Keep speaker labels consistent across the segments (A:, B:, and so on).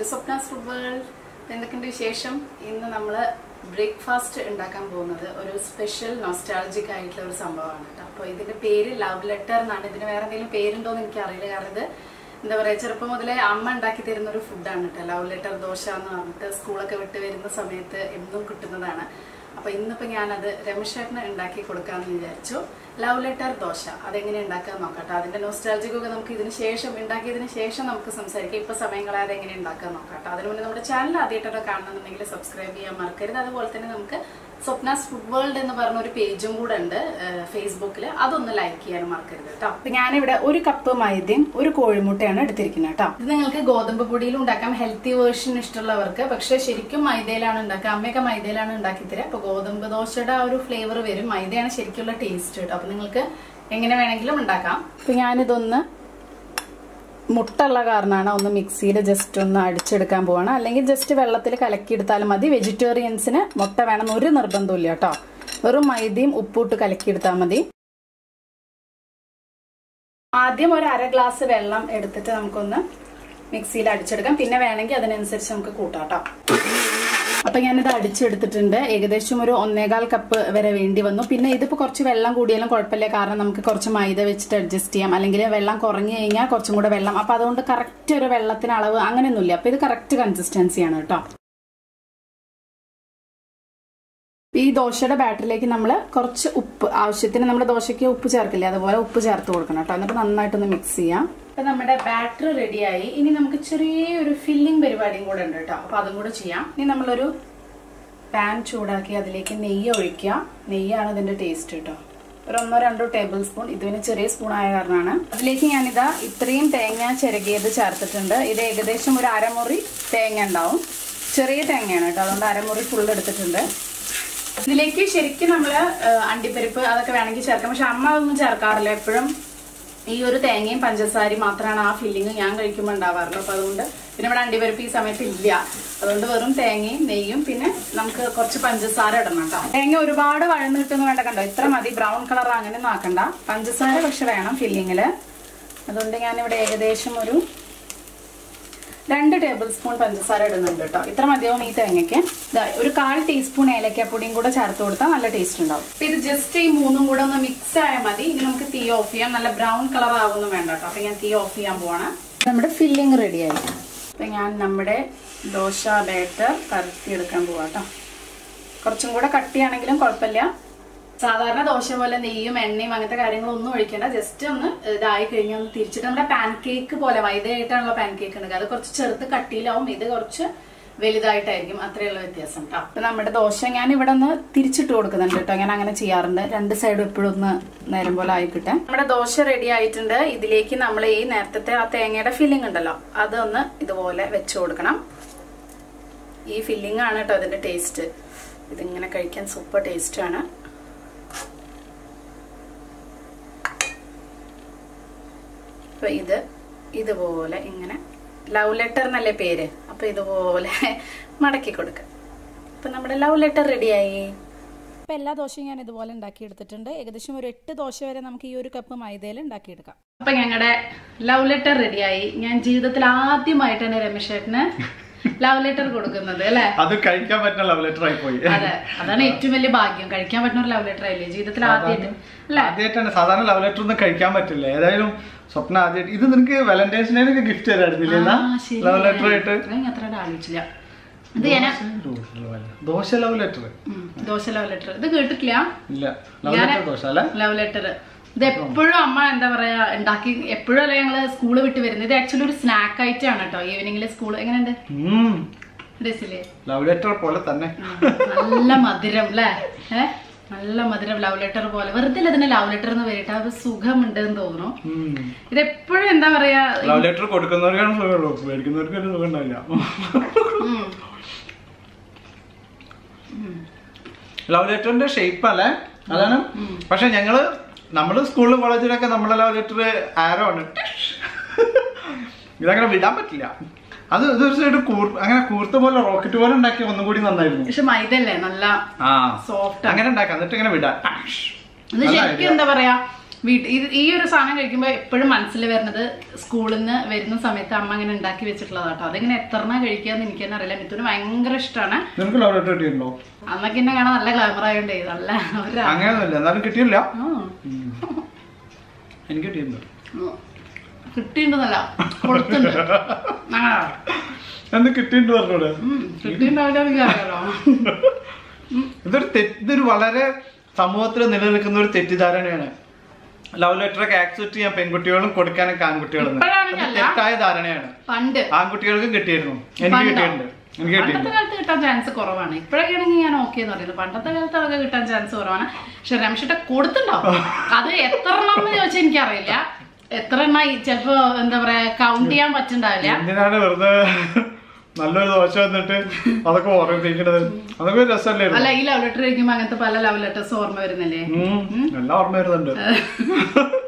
A: To Swapna's food world എന്തൊക്കെയുണ്ട് വിശേഷം? ഇന്ന് നമ്മൾ ബ്രേക്ക്ഫാസ്റ്റ് ഉണ്ടാക്കാൻ പോകുന്നത് ഒരു സ്പെഷ്യൽ നോസ്റ്റാളജിക് ആയിട്ടുള്ള ഒരു സംഭവമാണ് കേട്ടോ. അപ്പോൾ ഇതിന്റെ പേര് ലവ് ലെറ്റർ എന്നാണ്. ഇതിന് വേറെ എന്തെങ്കിലും പേരുണ്ടോ എന്ന് എനിക്ക് അറിയില്ല കാരണം ഇത് എന്താ പറയുക ചെറുപ്പം മുതലേ അമ്മ ഉണ്ടാക്കി തരുന്ന ഒരു ഫുഡാണ് കേട്ടോ. ലവ് ലെറ്റർ ദോശ എന്ന് പറഞ്ഞിട്ട് സ്കൂളൊക്കെ വിട്ട് വരുന്ന സമയത്ത് എന്നും കിട്ടുന്നതാണ്. അപ്പൊ ഇന്നിപ്പോ ഞാനത് രമേശേട്ടന് ഉണ്ടാക്കി കൊടുക്കാമെന്ന് വിചാരിച്ചു. Love letter dosa. അതെങ്ങനെ ഉണ്ടാക്കാൻ നോക്കട്ടെ. അതിന്റെ നോസ്റ്റാൾജിക്കൊക്കെ നമുക്ക് ഇതിന് ശേഷം ഉണ്ടാക്കിയതിന് ശേഷം നമുക്ക് സംസാരിക്കാം. ഇപ്പൊ സമയം കളയാതെ എങ്ങനെ ഉണ്ടാക്കാൻ നോക്കട്ടെ. അതിന് മുന്നേ നമ്മുടെ ചാനൽ ആദ്യമായിട്ടൊക്കെ കാണണമെന്നുണ്ടെങ്കിൽ സബ്സ്ക്രൈബ് ചെയ്യാൻ മറക്കരുത്. അതുപോലെ തന്നെ നമുക്ക് സ്വപ്നാസ് ഫുഡ് വേൾഡ് എന്ന് പറഞ്ഞ ഒരു പേജും കൂടെ ഉണ്ട് ഫേസ്ബുക്കിൽ അതൊന്ന് ലൈക്ക് ചെയ്യാൻ മറക്കരുത് കേട്ടോ. അപ്പൊ ഞാനിവിടെ ഒരു കപ്പ് മൈദ്യം ഒരു കോഴിമുട്ടയാണ് എടുത്തിരിക്കുന്നത് കേട്ടോ. ഇത് നിങ്ങൾക്ക് ഗോതമ്പ് പൊടിയിൽ ഉണ്ടാക്കാം. ഹെൽത്തി വേർഷൻ ഇഷ്ടമുള്ളവർക്ക്. പക്ഷെ ശരിക്കും മൈദയിലാണ് ഉണ്ടാക്കുക. അമ്മയൊക്കെ മൈദയിലാണ് ഉണ്ടാക്കി തരിക. അപ്പൊ ഗോതമ്പ് ദോശയുടെ ആ ഒരു ഫ്ലേവർ വരും. മൈദയാണ് ശരിക്കുള്ള ടേസ്റ്റ് കേട്ടോ അപ്പൊ നിങ്ങൾക്ക് എങ്ങനെ വേണമെങ്കിലും ഉണ്ടാക്കാം. അപ്പൊ ഞാനിതൊന്ന് മുട്ടുള്ള കാരണമാണ് ഒന്ന് മിക്സിയിൽ ജസ്റ്റ് ഒന്ന് അടിച്ചെടുക്കാൻ പോവാണ്. അല്ലെങ്കിൽ ജസ്റ്റ് വെള്ളത്തിൽ കലക്കിയെടുത്താലും മതി. വെജിറ്റേറിയൻസിന് മുട്ട വേണമെന്ന് ഒരു നിർബന്ധമില്ല കേട്ടോ വെറും മൈദയും ഉപ്പിട്ട് കലക്കിയെടുത്താൽ മതി. ആദ്യം ഒരു അര ഗ്ലാസ് വെള്ളം എടുത്തിട്ട് നമുക്കൊന്ന് മിക്സിയിൽ അടിച്ചെടുക്കാം. പിന്നെ വേണമെങ്കിൽ അതിനനുസരിച്ച് നമുക്ക് കൂട്ടാം കേട്ടോ അപ്പൊ ഞാനിത് അടിച്ചെടുത്തിട്ടുണ്ട്. ഏകദേശം ഒരു ഒന്നേകാൽ കപ്പ് വരെ വേണ്ടി വന്നു. പിന്നെ ഇതിപ്പോ കുറച്ച് വെള്ളം കൂടിയാലും കുഴപ്പമില്ല. കാരണം നമുക്ക് കുറച്ച് മൈദ വെച്ചിട്ട് അഡ്ജസ്റ്റ് ചെയ്യാം. അല്ലെങ്കിൽ വെള്ളം കുറഞ്ഞു കഴിഞ്ഞാൽ കുറച്ചും കൂടെ വെള്ളം. അപ്പൊ അതുകൊണ്ട് കറക്റ്റ് ഒരു വെള്ളത്തിന് അളവ് അങ്ങനെയൊന്നുമില്ല. അപ്പൊ ഇത് കറക്റ്റ് കൺസിസ്റ്റൻസിയാണ് കേട്ടോ. ഈ ദോശയുടെ ബാറ്ററിലേക്ക് നമ്മൾ കുറച്ച് ഉപ്പ് ആവശ്യത്തിന് നമ്മുടെ ദോശയ്ക്ക് ഉപ്പ് ചേർക്കില്ലേ? അതുപോലെ ഉപ്പ് ചേർത്ത് കൊടുക്കണം കേട്ടോ. എന്നിട്ട് നന്നായിട്ടൊന്ന് മിക്സ് ചെയ്യാം. അപ്പൊ നമ്മുടെ ബാറ്റർ റെഡിയായി. ഇനി നമുക്ക് ചെറിയൊരു ഫില്ലിംഗ് പരിപാടിയും കൂടെ ഉണ്ട് കേട്ടോ. അപ്പം അതും കൂടെ ചെയ്യാം. ഇനി നമ്മളൊരു പാൻ ചൂടാക്കി അതിലേക്ക് നെയ്യ് ഒഴിക്കുക. നെയ്യാണ് ഇതിന്റെ ടേസ്റ്റ് കേട്ടോ. ഒരു ഒന്നോ രണ്ടോ ടേബിൾ സ്പൂൺ ഇതിന് ചെറിയ സ്പൂൺ ആയ കാരണമാണ്. അതിലേക്ക് ഞാനിതാ ഇത്രയും തേങ്ങ ചിരകിയത് ചേർത്തിട്ടുണ്ട്. ഇത് ഏകദേശം ഒരു അരമുറി തേങ്ങ ഉണ്ടാവും. ചെറിയ തേങ്ങയാണ് കേട്ടോ. അതുകൊണ്ട് അരമുറി ഫുൾ എടുത്തിട്ടുണ്ട്. ഇതിലേക്ക് ശരിക്കും നമ്മൾ അണ്ടിപ്പരിപ്പ് അതൊക്കെ വേണമെങ്കിൽ ചേർക്കാം. പക്ഷെ അമ്മ അതൊന്നും ചേർക്കാറില്ല. എപ്പോഴും ഈ ഒരു തേങ്ങയും പഞ്ചസാരയും മാത്രമാണ് ആ ഫില്ലിങ് ഞാൻ കഴിക്കുമ്പോൾ ഉണ്ടാവാറുള്ളൂ അപ്പൊ അതുകൊണ്ട് പിന്നെ ഇവിടെ അണ്ടിപരിപ്പ് ഈ സമയത്ത് ഇല്ല. അതുകൊണ്ട് വെറും തേങ്ങയും നെയ്യും പിന്നെ നമുക്ക് കുറച്ച് പഞ്ചസാര ഇടണം കേട്ടോ. തേങ്ങ ഒരുപാട് വഴന്ന് കിട്ടുന്ന വേണ്ട കണ്ടോ? ഇത്ര മതി. ബ്രൗൺ കളർ അങ്ങനെ ആക്കണ്ട. പഞ്ചസാര പക്ഷെ വേണം ഫില്ലിങ്ങിൽ അതുകൊണ്ട് ഞാനിവിടെ ഏകദേശം ഒരു രണ്ട് ടേബിൾ സ്പൂൺ പഞ്ചസാര ഇടുന്നുണ്ട് കേട്ടോ ഇത്ര മതിയാവും ഈ തേങ്ങയ്ക്ക്. ഒരു കാൽ ടീസ്പൂൺ ഏലക്കാപ്പൊടിയും കൂടെ ചേർത്ത് കൊടുത്താൽ നല്ല ടേസ്റ്റ് ഉണ്ടാവും. അപ്പൊ ഇത് ജസ്റ്റ് ഈ മൂന്നും കൂടെ ഒന്ന് മിക്സ് ആയാൽ മതി. ഇനി നമുക്ക് തീ ഓഫ് ചെയ്യാം. നല്ല ബ്രൗൺ കളർ ആവുന്നു വേണ്ട കേട്ടോ അപ്പൊ ഞാൻ തീ ഓഫ് ചെയ്യാൻ പോവാണ്. നമ്മുടെ ഫില്ലിങ് റെഡിയായി അപ്പൊ ഞാൻ നമ്മുടെ ദോശ ബാറ്റർ പരത്തി എടുക്കാൻ പോവാട്ടോ കുറച്ചും കൂടെ കട്ടിയാണെങ്കിലും കുഴപ്പമില്ല. സാധാരണ ദോശ പോലെ നെയ്യും എണ്ണയും അങ്ങനത്തെ കാര്യങ്ങളൊന്നും ഒഴിക്കണ്ട. ജസ്റ്റ് ഒന്ന് ഇതായി കഴിഞ്ഞ് ഒന്ന് തിരിച്ചിട്ട് നമ്മുടെ പാൻ കേക്ക് പോലെ വൈദ്യായിട്ടാണല്ലോ പാൻ കേക്ക് ഉണ്ടാക്കുക അത് കുറച്ച് ചെറുത്ത് കട്ടിയിലാവും. ഇത് കുറച്ച് വലുതായിട്ടായിരിക്കും. അത്രയുള്ള വ്യത്യാസം കേട്ടോ അപ്പൊ നമ്മുടെ ദോശ ഞാൻ ഇവിടെ ഒന്ന് തിരിച്ചിട്ട് കൊടുക്കുന്നുണ്ട് കേട്ടോ ഞാൻ അങ്ങനെ ചെയ്യാറുണ്ട്. രണ്ട് സൈഡും എപ്പോഴും ഒന്ന് നേരം പോലെ ആയിക്കിട്ടെ. നമ്മുടെ ദോശ റെഡി ആയിട്ടുണ്ട്. ഇതിലേക്ക് നമ്മൾ ഈ നേരത്തെ ആ തേങ്ങയുടെ ഫില്ലിംഗ് ഉണ്ടല്ലോ അതൊന്ന് ഇതുപോലെ വെച്ചു കൊടുക്കണം. ഈ ഫില്ലിംഗ് ആണ് കേട്ടോ അതിന്റെ ടേസ്റ്റ് ഇതിങ്ങനെ കഴിക്കാൻ സൂപ്പർ ടേസ്റ്റ് ആണ്. അപ്പൊ ഇത് ഇതുപോലെ ഇങ്ങനെ ലവ് ലെറ്റർ എന്നല്ലേ പേര്? അപ്പൊ ഇതുപോലെ മടക്കി കൊടുക്കുക. അപ്പൊ നമ്മുടെ ലവ് ലെറ്റർ റെഡിയായി അപ്പൊ എല്ലാ ദോശയും ഞാൻ ഇതുപോലെ ഉണ്ടാക്കി എടുത്തിട്ടുണ്ട് ഏകദേശം ഒരു എട്ട് ദോശ വരെ നമുക്ക് ഈ ഒരു കപ്പ് മൈദയിൽ ഉണ്ടാക്കിയെടുക്കാം. അപ്പൊ ഞങ്ങളുടെ ലവ് ലെറ്റർ റെഡിയായി ഞാൻ ജീവിതത്തിൽ ആദ്യമായിട്ടാണ് രമേശേട്ടന് ലവ് ലെറ്റർ കൊടുക്കുന്നത് അല്ലെ?
B: അത് കഴിക്കാൻ പറ്റുന്ന ലവ് ലെറ്റർ ആയി പോയി.
A: അതെ അതാണ് ഏറ്റവും വലിയ ഭാഗ്യം. കഴിക്കാൻ പറ്റുന്ന ഒരു ലവ് ലെറ്റർ ആയില്ലേ? ജീവിതത്തിൽ ആദ്യമായിട്ട്
B: ആദ്യമായിട്ടാണ് സാധാരണ ലവ് ലെറ്റർ ഒന്നും കഴിക്കാൻ പറ്റില്ല. ഏതായാലും സ്വപ്ന ആദ്യമായിട്ട്. ഇത് നിനക്ക് വാലന്റൈൻസ് നിനക്ക് ഗിഫ്റ്റ് തരായിരുന്നില്ല ലവ് ലെറ്റർ ആയിട്ട്.
A: അത്ര ആലോചിച്ചില്ല. ഇത് ഞാൻ
B: dosa love letter
A: dosa love letter ഇത് കേട്ടിട്ടില്ല?
B: ലവ് ലെറ്റർ
A: ഇത് എപ്പോഴും അമ്മ എന്താ പറയാ ഉണ്ടാക്കി എപ്പോഴും അല്ല ഞങ്ങൾ സ്കൂൾ വിട്ട് വരുന്നത്? ഇത് ആക്ച്വലി ഒരു സ്നാക്ക് ആണ് കേട്ടോ ഈവനിങ്ങിൽ സ്കൂൾ എങ്ങനെയുണ്ട്?
B: ലവ് ലെറ്റർ പോലെ തന്നെ.
A: നല്ല മധുരം അല്ലേ നല്ല മധുരം ലവ് ലെറ്റർ പോലെ. വെറുതെ അതിന് ലവ് ലെറ്റർ എന്ന് പേരിട്ട് അത് സുഖമുണ്ട് എന്ന് തോന്നുന്നു ഇത് എപ്പോഴും എന്താ പറയാ
B: ലവ് ലെറ്റർ കൊടുക്കുന്നവർക്കാണ് സുഖമുള്ളൂ. മേടിക്കുന്നവർക്ക് ഒരു സുഖം ഉണ്ടാവില്ല
A: ഉം,
B: ലവ് ലെറ്ററിന്റെ ഷേപ്പ് അല്ലേ? അതാണ്. പക്ഷെ ഞങ്ങൾ നമ്മൾ സ്കൂളിൽ കോളേജിലൊക്കെ നമ്മളെല്ലാം ഒരു ആരോ ആണ്. ഇതങ്ങനെ വിടാൻ പറ്റില്ല. അത് ഇതൊരു അങ്ങനെ കൂർത്ത പോലെ റോക്കറ്റ് പോലെ ഉണ്ടാക്കി ഒന്നും കൂടി നന്നായിരുന്നു.
A: പക്ഷെ മൈദല്ലേ നല്ല സോഫ്റ്റ്
B: അങ്ങനെ ഉണ്ടാക്കാം. എന്നിട്ട് ഇങ്ങനെ വിടാം.
A: ശരിക്കും എന്താ പറയാ വീട്ടിൽ ഈ ഒരു സാധനം കഴിക്കുമ്പോൾ എപ്പോഴും മനസ്സിൽ വരുന്നത് സ്കൂളിൽ നിന്ന് വരുന്ന സമയത്ത് അമ്മ അങ്ങനെ ഉണ്ടാക്കി വെച്ചിട്ടുള്ളതാ കേട്ടോ അതിങ്ങനെ എത്രണ്ണ കഴിക്കാന്ന് എനിക്ക് തന്നെ അറിയില്ല. മിത്തുന് ഭയങ്കര ഇഷ്ടമാണ് അന്നൊക്കെ എന്നെ കാണാൻ നല്ല ഗ്ലാമർ ആയതുകൊണ്ടേ നല്ല
B: കിട്ടിയില്ല. എനിക്ക് കിട്ടിയിട്ടുണ്ട്
A: കിട്ടിയിട്ടുണ്ടല്ല. കൊടുത്തിട്ടുണ്ട്. അങ്ങനെ
B: എന്ത് കിട്ടിയിട്ടുണ്ട് പറഞ്ഞോട്?
A: കിട്ടിയിട്ടുണ്ടാവില്ല എനിക്കറിയാലോ.
B: ഇതൊരു വളരെ സമൂഹത്തിൽ നിലനിൽക്കുന്ന ഒരു തെറ്റിദ്ധാരണയാണ്. ലവ് ലെറ്റർ ഒക്കെ ആക്സെപ്റ്റ് ചെയ്യാൻ പെൺകുട്ടികളും കൊടുക്കാനൊക്കെ ആൺകുട്ടികളും തെറ്റായ ധാരണയാണ്.
A: പണ്ട്.
B: ആൺകുട്ടികൾക്കും കിട്ടിയിരുന്നു. എനിക്ക്? കിട്ടിയിട്ടുണ്ട്.
A: പണ്ടത്തെ കാലത്ത് കിട്ടാൻ ചാൻസ് കുറവാണ്. ഇപ്പോഴൊക്കെ ആണെങ്കിൽ ഞാൻ ഓക്കെ എന്ന് പറയുന്നത് പണ്ടത്തെ കാലത്ത് അതൊക്കെ കിട്ടാൻ ചാൻസ് കുറവാണ്. പക്ഷെ രമേഷിട്ട് കൊടുത്തിട്ടുണ്ടാവും. അത് എത്ര എണ്ണം എന്ന് ചോദിച്ചാൽ എനിക്കറിയില്ല. എത്ര എണ്ണ ചിലപ്പോ എന്താ പറയാ കൗണ്ട് ചെയ്യാൻ പറ്റുണ്ടാവില്ല
B: എന്തിനാണ് വെറുതെ നല്ലൊരു ദോശ വന്നിട്ട് അതൊക്കെ ഓർമ്മിപ്പിക്കണത്? അതൊക്കെ രസമല്ലേ
A: അല്ല ഈ ലവ് ലെറ്റർ കഴിക്കുമ്പോ അങ്ങനത്തെ പല ലവ് ലെറ്റേഴ്സ് ഓർമ്മ വരുന്നില്ലേ?
B: എല്ലാം ഓർമ്മ വരുന്നുണ്ട്.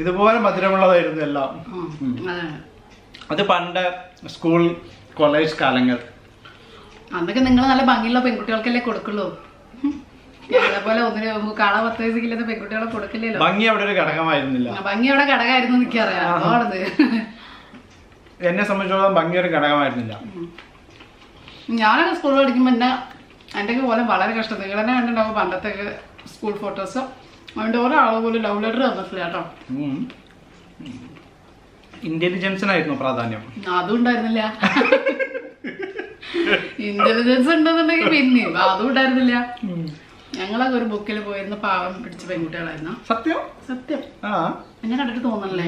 B: ഇതുപോലെ മധുരമുള്ളതായിരുന്നു എല്ലാം.
A: അത്
B: പണ്ട് സ്കൂൾ കോളേജ് കാലങ്ങൾ.
A: അന്നൊക്കെ നിങ്ങൾ നല്ല ഭംഗിയുള്ള പെൺകുട്ടികൾക്കല്ലേ കൊടുക്കുള്ളൂ. അതേപോലെ ഒന്നിന് കാള പത്ത് വയസ്സില്ലാത്ത പെൺകുട്ടികളെ കൊടുക്കില്ലല്ലോ.
B: ഭംഗി അവിടെ ഒരു ഘടകമായിരുന്നില്ല.
A: ഭംഗി അവിടെ ഘടകമായിരുന്നു എനിക്കറിയാം അതാണത്
B: എന്നെ സംബന്ധിച്ചോളം ഭംഗി ഒരു ഘടകമായിരുന്നില്ല.
A: ഞാനൊക്കെ സ്കൂളിൽ പഠിക്കുമ്പോൾ എന്നെ എന്റെ പോലെ വളരെ കഷ്ടം. നിങ്ങൾ തന്നെ കണ്ടിട്ടുണ്ടാവും പണ്ടത്തെ സ്കൂൾ ഫോട്ടോസ്. അതുകൊണ്ട് ഒരാൾ പോലും ലവ് ലെറ്റർ തന്നിട്ടില്ല കേട്ടോ.
B: ഇന്റലിജൻസിനായിരുന്നു പ്രാധാന്യം.
A: അതും ഉണ്ടായിരുന്നില്ല ഇന്റലിജൻസ് ഉണ്ടെന്നുണ്ടെങ്കിൽ പിന്നെ അതും ഉണ്ടായിരുന്നില്ല ഞങ്ങളൊക്കെ ഒരു ബുക്കിൽ പോയിരുന്ന പാവം പിടിച്ച പെൺകുട്ടികളായിരുന്നു.
B: സത്യം?
A: സത്യം.
B: ആ.
A: എന്നെ കണ്ടിട്ട് തോന്നണല്ലേ?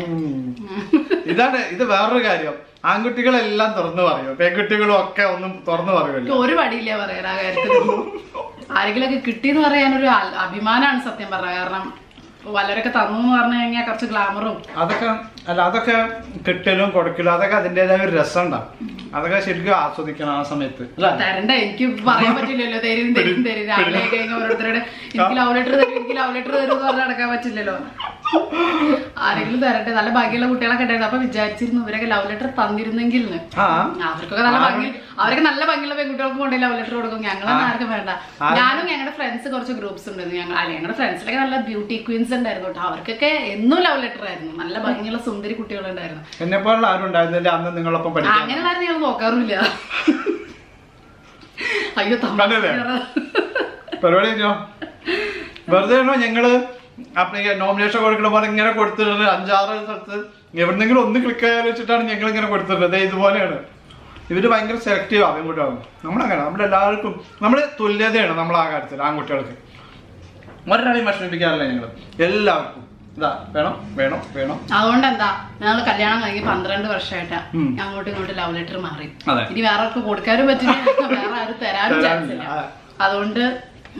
B: ഇതാണ് ഇത് വേറൊരു കാര്യം. ആൺകുട്ടികളെല്ലാം തുറന്നു പറയും. പെൺകുട്ടികളും ഒക്കെ ഒന്നും തുറന്നു പറയുമല്ലോ
A: ഒരു പടിയില്ല പറയാൻ ആ കാര്യത്തിൽ ആരെങ്കിലും ഒക്കെ കിട്ടിയെന്ന് പറയാൻ ഒരു അഭിമാനമാണ് സത്യം പറഞ്ഞ കാരണം വല്ലവരൊക്കെ തന്നു എന്ന് പറഞ്ഞു കഴിഞ്ഞാൽ കുറച്ച് ഗ്ലാമറും.
B: അതൊക്കെ അല്ല അതൊക്കെ കിട്ടലും കൊടുക്കലും അതൊക്കെ അതിന്റെതായ ഒരു രസം ഉണ്ടാവും അതൊക്കെ ശരിക്കും ആസ്വദിക്കണം ആ സമയത്ത്.
A: തരണ്ട എനിക്ക് പറയാൻ പറ്റില്ലല്ലോ. തരും തരും തരും. രാവിലെ കഴിഞ്ഞ ഓരോരുത്തരുടെ എനിക്ക് ലവ് ലെറ്റർ തരും എനിക്ക് ലവ് ലെറ്റർ തരും എന്ന് പറഞ്ഞ് നടക്കാൻ പറ്റില്ലല്ലോ. ആരെങ്കിലും തരട്ടെ. നല്ല ഭാഗ്യമുള്ള കുട്ടികളൊക്കെ ഉണ്ടായിരുന്നു. അപ്പൊ വിചാരിച്ചിരുന്നു ഇവരൊക്കെ ലവ് ലെറ്റർ തന്നിരുന്നെങ്കിൽ. അവർക്കൊക്കെ നല്ല ഭംഗി അവരൊക്കെ നല്ല ഭംഗിയുള്ള പെൺകുട്ടികൾക്ക് കൊണ്ടേ ലവ് ലെറ്റർ കൊടുക്കും. ഞങ്ങളൊന്നും ആർക്കും വേണ്ട. ഞാനും ഞങ്ങളുടെ ഫ്രണ്ട്സ് കുറച്ച് ഗ്രൂപ്പ്സ് ഉണ്ടായിരുന്നു ഞങ്ങൾ അല്ലെ ഞങ്ങളുടെ ഫ്രണ്ട്സിലൊക്കെ നല്ല ബ്യൂട്ടി ക്വീൻസ് ഉണ്ടായിരുന്നു കേട്ടോ. അവർക്കൊക്കെ എന്നും ലവ് ലെറ്റർ ആയിരുന്നു. നല്ല ഭംഗിയുള്ള സുന്ദരി കുട്ടികളുണ്ടായിരുന്നു
B: എന്നെ പോലുള്ള ആരും ഉണ്ടായിരുന്നില്ല. അന്ന് നിങ്ങളൊപ്പം
A: അങ്ങനെയുള്ള ഞങ്ങൾ നോക്കാറില്ല അയ്യോ
B: കണ്ടില്ലേ? പരിപാടി വെറുതെ ആണോ ഞങ്ങൾ? നോമിനേഷൻ കൊടുക്കണ പോലെ ഇങ്ങനെ കൊടുത്തിട്ടുണ്ട് അഞ്ചാറ് സ്ഥലത്ത് എവിടെന്നെങ്കിലും ഒന്ന് ക്ലിക്ക് ചെയ്യാൻ വെച്ചിട്ടാണ് ഞങ്ങൾ ഇങ്ങനെ കൊടുത്തിട്ടുള്ളത് ഇതുപോലെയാണ്. ഇവർ ഭയങ്കര സെലക്റ്റീവ് ആ പെൺകുട്ടികളും. നമ്മളങ്ങനെ നമ്മളെല്ലാവർക്കും നമ്മൾ തുല്യതയാണ് നമ്മൾ ആ കാര്യത്തിൽ ആൺകുട്ടികൾക്ക്. ഒരാളെയും വിഷമിപ്പിക്കാറില്ല ഞങ്ങൾ എല്ലാവർക്കും. ഇതാ വേണം വേണം വേണം.
A: അതുകൊണ്ട് എന്താ ഞങ്ങൾ കല്യാണം കഴിഞ്ഞ് പന്ത്രണ്ട് വർഷമായിട്ടാ. അങ്ങോട്ടും ഇങ്ങോട്ടും ലവ് ലെറ്റർ മാറി. ഇനി വേറെ കൊടുക്കാനും പറ്റില്ല വേറെ ആരും തരാനും അതുകൊണ്ട്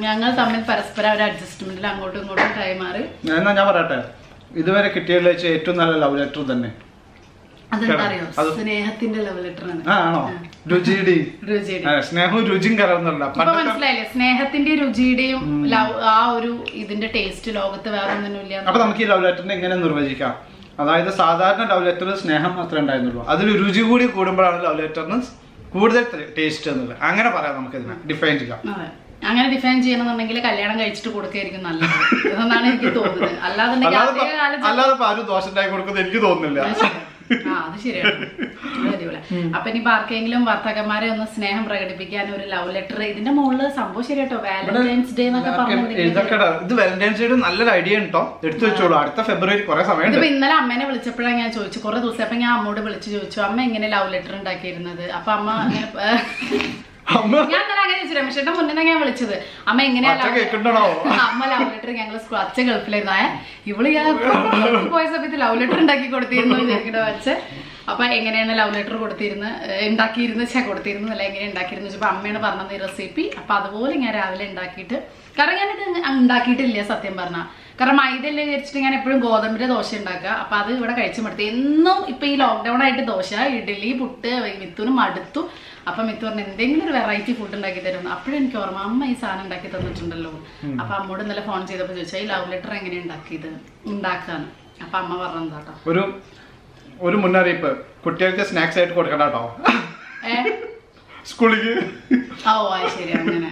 A: ഞങ്ങൾ തമ്മിൽ പരസ്പരം ഒരു അഡ്ജസ്റ്റ്മെന്റിൽ അങ്ങോട്ടും ഇങ്ങോട്ടും കൈമാറി
B: എന്നാ ഞാൻ പറയട്ടെ. ഇതുവരെ കിട്ടിയതിൽ വെച്ച് ഏറ്റവും നല്ല ലവ് ലെറ്റർ തന്നെ.
A: അതെന്താ അറിയോ സ്നേഹത്തിന്റെ ലവ് ലെറ്റർ ആണോ.
B: രുചിയുടെ സ്നേഹവും രുചിയും കലർന്നല്ല
A: ഇപ്പൊ മനസ്സിലായില്ലേ? സ്നേഹത്തിന്റെ രുചിയുടെയും ലവ് ആ ഒരു ഇതിന്റെ ടേസ്റ്റ് ലോകത്ത് വേറെ
B: അപ്പൊ നമുക്ക് ഈ ലവ് ലെറ്ററിനെ എങ്ങനെ നിർവചിക്കാം? അതായത് സാധാരണ ലവ് ലെറ്റർ സ്നേഹം മാത്രമേ ഉണ്ടായിരുന്നുള്ളൂ. അതിൽ രുചി കൂടി കൂടുമ്പോഴാണ് ലവ് ലെറ്ററിന് കൂടുതൽ ടേസ്റ്റ് എന്നുള്ളത് അങ്ങനെ പറയാം നമുക്ക് ഇതിനെ ഡിഫൈൻ ചെയ്യാം
A: അങ്ങനെ ഡിഫൈൻ ചെയ്യണമെന്നുണ്ടെങ്കിൽ കല്യാണം കഴിച്ചിട്ട് കൊടുക്കായിരിക്കും നല്ലത്. എന്നാണ് എനിക്ക് തോന്നുന്നത്. അല്ലാതെ
B: അല്ലാതെ ആരും കൊടുക്കുന്നത് എനിക്ക് തോന്നുന്നില്ല.
A: ആ അത് ശരിയാണ് അപ്പൊ ഇനി ആർക്കെങ്കിലും വർത്തകന്മാരെ ഒന്ന് സ്നേഹം പ്രകടിപ്പിക്കാൻ ഒരു ലവ് ലെറ്റർ ഇതിന്റെ മുകളിൽ സംഭവം ശരിയാട്ടോ. വാലന്റൈൻസ് ഡേ എന്നൊക്കെ
B: ഇത് വാലന്റൈൻസ് ഡേ നല്ലൊരു ഐഡിയ ഉണ്ടോ എടുത്തു വെച്ചോളൂ. അടുത്ത ഫെബ്രുവരി കുറെ സമയം
A: ഇപ്പൊ ഇന്നലെ അമ്മേനെ വിളിച്ചപ്പോഴാണ് ഞാൻ ചോദിച്ചു കുറെ ദിവസം അപ്പൊ ഞാൻ അമ്മോട് വിളിച്ചു ചോദിച്ചു. അമ്മ എങ്ങനെ ലവ് ലെറ്റർ ഉണ്ടാക്കിയിരുന്നത്? അപ്പൊ അമ്മ അങ്ങനെ
B: അമ്മ
A: ഞാൻ അങ്ങനെ ചോദിച്ചു രമേശേട്ടൻ മുന്നേ ഞാൻ വിളിച്ചത്. അമ്മ എങ്ങനെയാ
B: അച്ഛൻ
A: love- അമ്മ ലവ് ലെറ്റർ ഞങ്ങൾ സ്കൂൾ അച്ഛൻ ഗൾഫിലായിരുന്നു. ആയ ഇവൾ ഞാൻ പോയ സമയത്ത് ലവ് ലെറ്റർ ഉണ്ടാക്കി കൊടുത്തിരുന്നു വിചാരിക്കണോ വെച്ച് അപ്പൊ എങ്ങനെയാണ് ലവ് ലെറ്റർ കൊടുത്തിരുന്ന് ഉണ്ടാക്കിയിരുന്ന് ചെ കൊടുത്തിരുന്നു അല്ല എങ്ങനെ ഉണ്ടാക്കിയിരുന്നു വെച്ചപ്പോ അമ്മയാണ് പറഞ്ഞത് ഈ റെസിപ്പി അപ്പൊ അതുപോലെ ഞാൻ രാവിലെ ഉണ്ടാക്കിയിട്ട് കാരണം ഞാനിത് ഉണ്ടാക്കിയിട്ടില്ല സത്യം പറഞ്ഞ. കാരണം മൈദല്ലേ വിചാരിച്ചിട്ട് ഞാൻ എപ്പോഴും ഗോതമ്പിന്റെ ദോശ ഉണ്ടാക്കുക. അപ്പൊ അത് ഇവിടെ കഴിച്ചു മടുത്തു. എന്നും ഇപ്പൊ ഈ ലോക്ക്ഡൌൺ ആയിട്ട് ദോശ ഇഡ്ഡലി പുട്ട് മിത്തുനും മടുത്തു. അപ്പൊ മിത്തു പറഞ്ഞു എന്തെങ്കിലും ഒരു വെറൈറ്റി ഫുഡ് ഉണ്ടാക്കി തരുന്നു അപ്പോഴും എനിക്ക് ഓർമ്മ അമ്മ ഈ സാധനം ഉണ്ടാക്കി തന്നിട്ടുണ്ടല്ലോ. അപ്പൊ അമ്മോട് ഇന്നലെ ഫോൺ ചെയ്തപ്പോ ചോദിച്ചാൽ ഈ ലവ് ലെറ്റർ എങ്ങനെ ഉണ്ടാക്കിയത്? ഉണ്ടാക്കാന്ന്. അപ്പൊ അമ്മ പറഞ്ഞതാട്ടോ
B: ഒരു ഒരു മുന്നറിയിപ്പ്. കുട്ടികൾക്ക് സ്നാക്സ് ആയിട്ട് കൊടുക്കണ്ട കേട്ടോ സ്കൂളിക്ക്
A: ഓ ശരി അങ്ങനെ.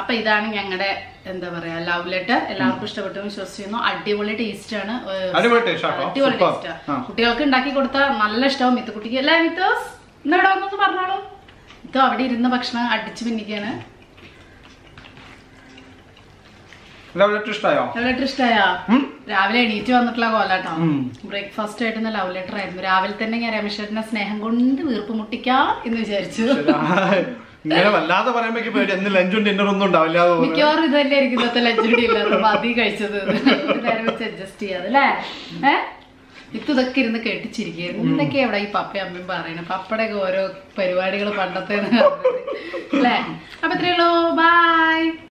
A: അപ്പൊ ഇതാണ് ഞങ്ങളുടെ എന്താ പറയാ ലവ് ലെറ്റർ എല്ലാവർക്കും ഇഷ്ടപ്പെട്ടു വിശ്വസിക്കുന്നു. അടിപൊളി ടേസ്റ്റ് ആണ്.
B: അടിപൊളി
A: ടേസ്റ്റ്. കുട്ടികൾക്ക് ഉണ്ടാക്കി കൊടുത്താൽ നല്ല ഇഷ്ടവും മിത്തുക്കുട്ടിക്ക്. അല്ലേ മിത്തോസ് ഇന്ന് വന്നൊന്ന് പറഞ്ഞോളൂ. ഇത് അവിടെ ഇരുന്ന ഭക്ഷണം അടിച്ചു പിന്നിക്കാണ്
B: ലവ് ഇഷ്ടമായോ
A: ലവ് ഇഷ്ടമായോ രാവിലെ എണീറ്റ് വന്നിട്ടുള്ള കോലാട്ടോ. ബ്രേക്ക്ഫാസ്റ്റ് ആയിട്ട് ലവ് ലെറ്റർ ആയിരുന്നു. രാവിലെ തന്നെ ഞാൻ രമേശേട്ടനെ സ്നേഹം കൊണ്ട് വീർപ്പ് മുട്ടിക്കാം എന്ന് വിചാരിച്ചു.
B: ഇങ്ങനെ വല്ലാതെ പറയുമ്പോ എനിക്ക് പേടി എന്ന് ലഞ്ചും ഡിന്നറും ഒന്നും ഉണ്ടാവില്ല
A: മിക്കവാറും ഇതല്ലായിരിക്കും ഇന്നത്തെ ലഞ്ചുടി ഡിന്നർ മതി കഴിച്ചത്. നേരം വെച്ച് അഡ്ജസ്റ്റ് ചെയ്യാതെ അല്ലേ? ഏഹ് ഇത് ഇതൊക്കെ ഇരുന്ന് കേട്ടിച്ചിരിക്കുകയായിരുന്നു. എന്തൊക്കെയാ ഇവിടെ ഈ പപ്പയും അമ്മയും പറയണത് പപ്പയുടെ ഒക്കെ ഓരോ പരിപാടികൾ പണ്ടത്തെ അല്ലേ? അപ്പൊ ഇത്രയുള്ളൂ ബൈ